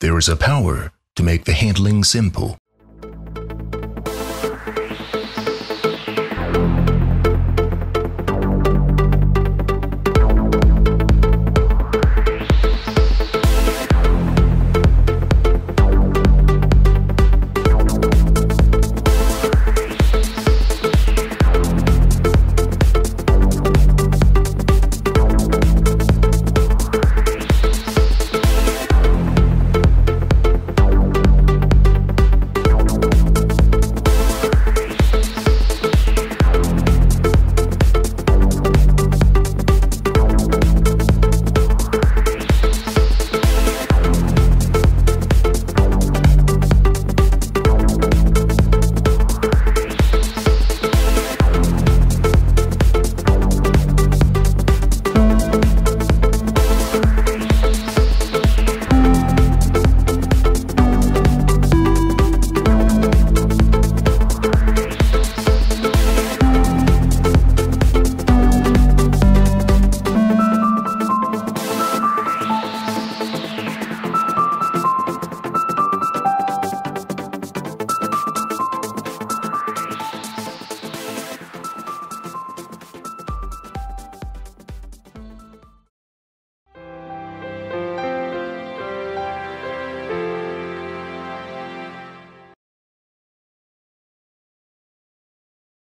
There is a power to make the handling simple.